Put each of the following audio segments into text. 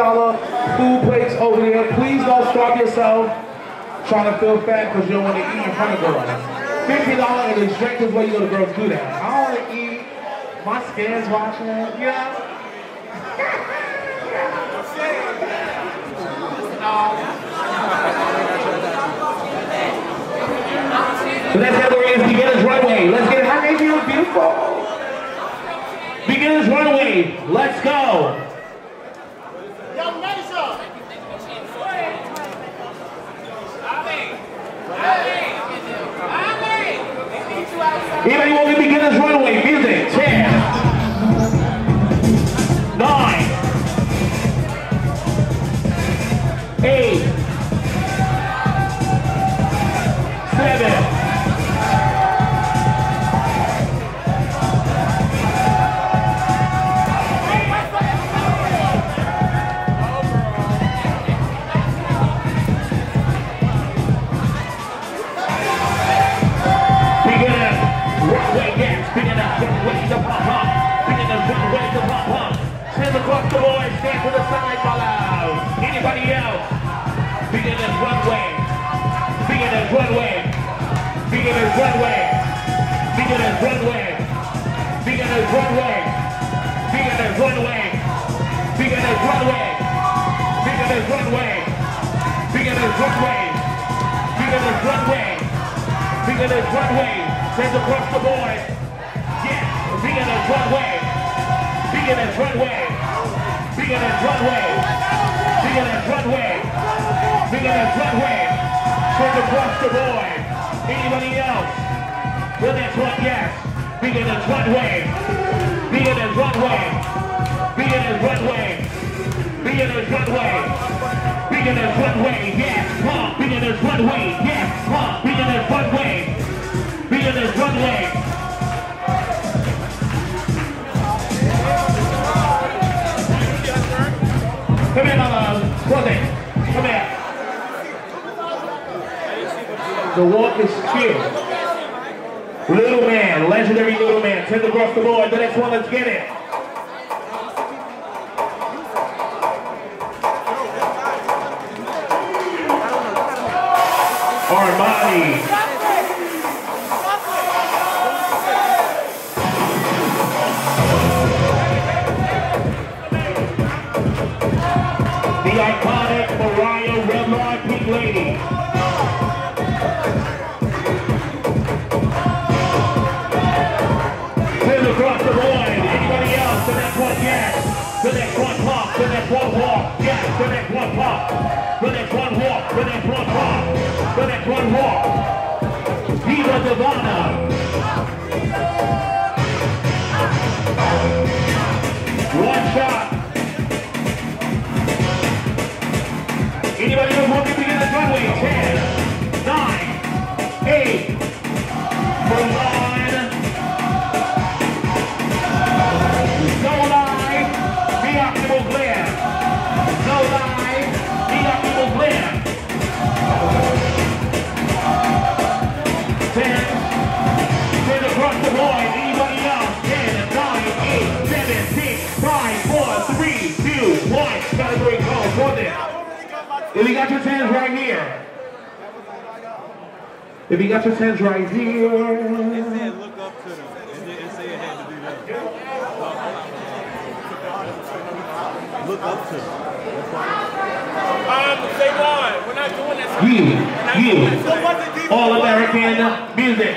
$50 food plates over there. Please don't starve yourself trying to feel fat because you don't want to eat in front of girls. $50 and the instructors where you go to girls do that. I don't want to eat. My skin's watching know? So let's get the beginners runway. Let's get it. How many of you beautiful? Beginners runway. Let's go. Anybody want to beginners runway? Stand across the boys, stand to the side, follow. Anybody else? Beginner's runway, beginner's runway, beginner's runway, beginner's runway, beginner's runway, beginner's runway, beginner's runway, beginner's runway, beginner's runway, beginner's runway. Beginner's runway, sends across the board. across the board. Anybody else? Well, that's what, yes. Bigger than runway. Bigger than runway. Bigger than runway. Bigger than runway. Bigger than way. yes. Huh. Bigger than way. yes. Huh. Bigger than runway. Bigger than way. Come in, The walk is chill. Little man, legendary little man. Send across the board. The next one, let's get it. Armani. If you got your hands right here. If you got your hands right here. look up to them. And then it said it had to do that. Look up to them. Um, say one. We're not doing this. You, you, all American music.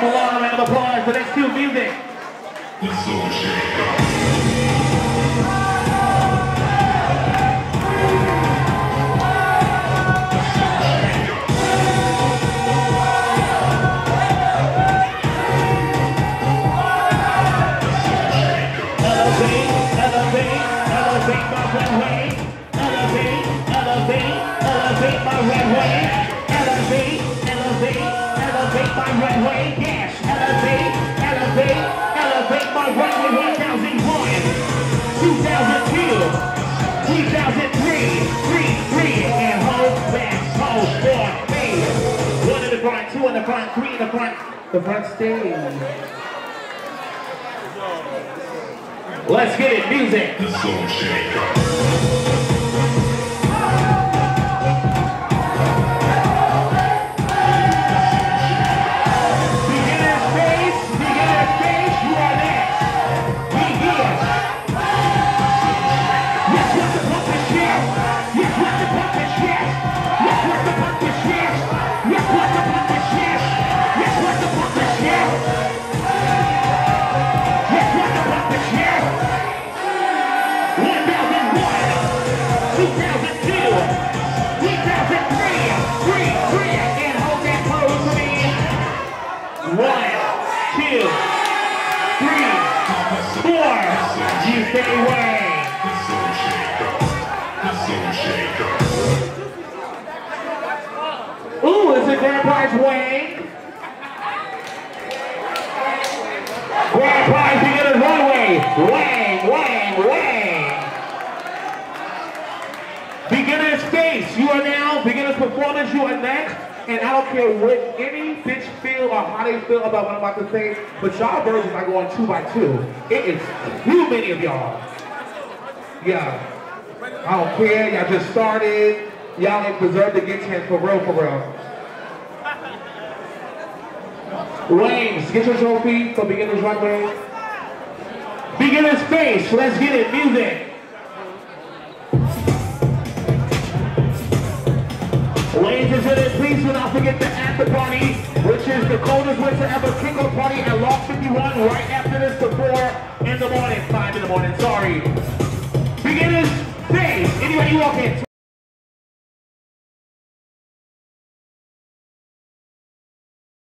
for Lana. Round of applause for that still music. Yes, elevate, elevate, elevate my runway. 1001, 2002, 2003, 3, 3, and. One in the front, two in the front, three in the front, the front stage. Let's get it, music. One, two, three, four. You stay away. The Soul Shaker. The Soul Shaker. Ooh, is it beginner's runway. Wang, wang, wang. Beginner's space. You are now beginner's performance. You are next. And I don't care what any bitch feel or how they feel about what I'm about to say, but y'all versions are going two by two. It is too many of y'all. Yeah. I don't care. Y'all just started. Y'all ain't deserve to get 10 for real, for real. Waynes, get your trophy for beginner's runway. Beginner's space. Let's get it. Music. Do not forget the after party, which is the coldest winter ever kickoff party at Loft 51 right after this 4 in the morning, 5 in the morning, sorry. Beginners, space. Anybody walk in.